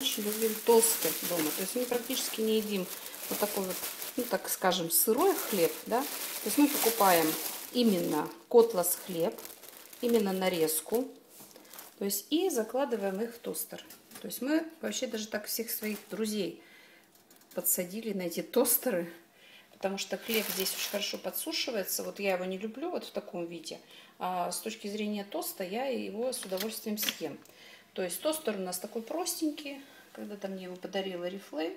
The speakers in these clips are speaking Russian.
очень любим толстый дома. То есть мы практически не едим вот такой вот, ну так скажем, сырой хлеб, да. То есть мы покупаем именно котлас хлеб, именно нарезку, то есть и закладываем их в тостер. То есть мы вообще даже так всех своих друзей подсадили на эти тостеры, потому что хлеб здесь очень хорошо подсушивается. Вот я его не люблю вот в таком виде, а с точки зрения тоста я его с удовольствием съем. То есть тостер у нас такой простенький, когда-то мне его подарила Reflame.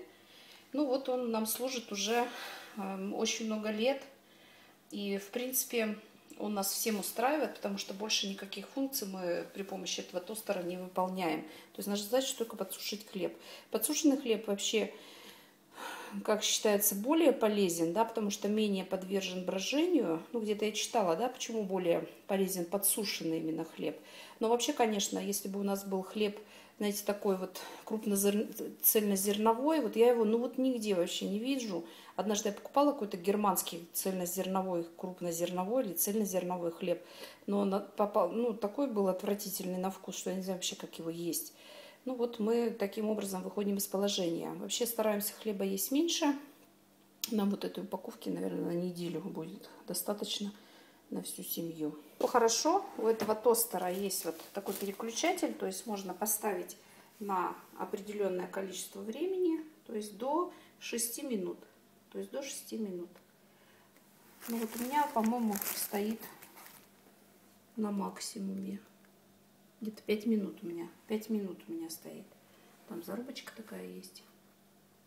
Ну вот он нам служит уже э, очень много лет. И в принципе он нас всем устраивает, потому что больше никаких функций мы при помощи этого тостера не выполняем. То есть наша задача только подсушить хлеб. Подсушенный хлеб вообще как считается, более полезен, да, потому что менее подвержен брожению. Ну, где-то я читала, да, почему более полезен подсушенный именно хлеб. Но вообще, конечно, если бы у нас был хлеб, знаете, такой вот крупнозерновой, вот я его, ну, вот нигде вообще не вижу. Однажды я покупала какой-то германский цельнозерновой, крупнозерновой или цельнозерновой хлеб, но он попал, ну, такой был отвратительный на вкус, что я не знаю вообще, как его есть. Ну вот мы таким образом выходим из положения. Вообще стараемся хлеба есть меньше. Нам вот этой упаковки, наверное, на неделю будет достаточно на всю семью. Ну, хорошо, у этого тостера есть вот такой переключатель, то есть можно поставить на определенное количество времени, то есть до 6 минут. То есть до 6 минут. Ну вот у меня, по-моему, стоит на максимуме. Где-то 5 минут у меня. 5 минут у меня стоит. Там зарубочка такая есть.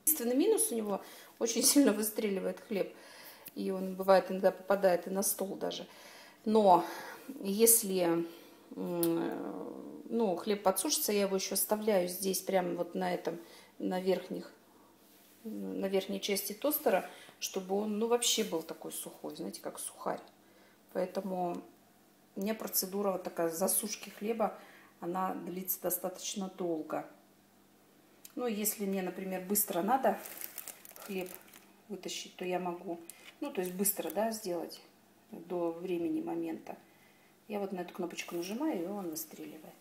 Единственный минус у него очень сильно выстреливает хлеб. И он бывает иногда попадает и на стол даже. Но если ну, хлеб подсушится, я его еще оставляю здесь, прямо вот на этом, на верхних, на верхней части тостера, чтобы он, ну, вообще был такой сухой, знаете, как сухарь. Поэтому меня процедура вот такая засушки хлеба, она длится достаточно долго. Ну, если мне, например, быстро надо хлеб вытащить, то я могу, ну, то есть быстро, да, сделать до времени момента. Я вот на эту кнопочку нажимаю, и он выстреливает.